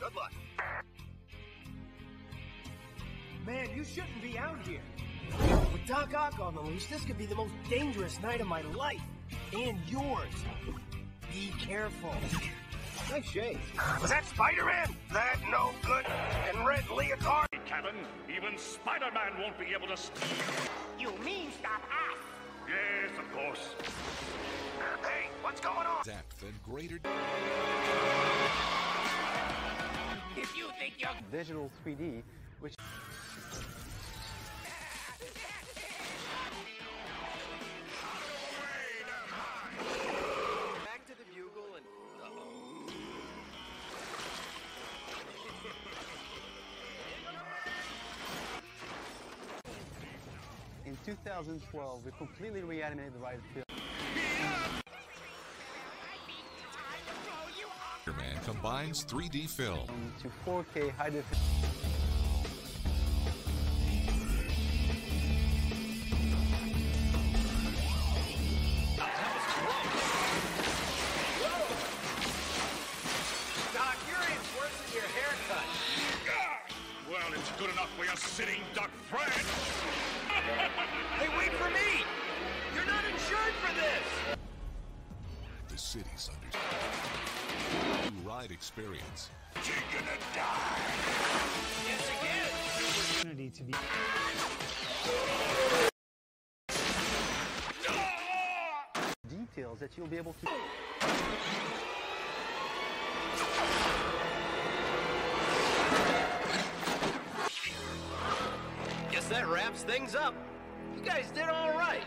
Good luck. Man, you shouldn't be out here. With Doc Ock on the loose, this could be the most dangerous night of my life. And yours. Be careful. Nice shade. Was that Spider-Man? That no good and red leotard? Cabin, even Spider-Man won't be able to... You mean stop us? Yes, of course. Hey, what's going on? Depth and greater... Digital 3D, which... Back to the bugle and... In 2012, we completely reanimated the Riot film Man combines 3D film. to 4K high definition. Doc, you're in worse than your haircut. Well, it's good enough for your sitting duck friend. Hey, wait for me! You're not insured for this! The city's under... New ride experience. Yes, again! opportunity to be details that you'll be able to Guess that wraps things up. You guys did all right.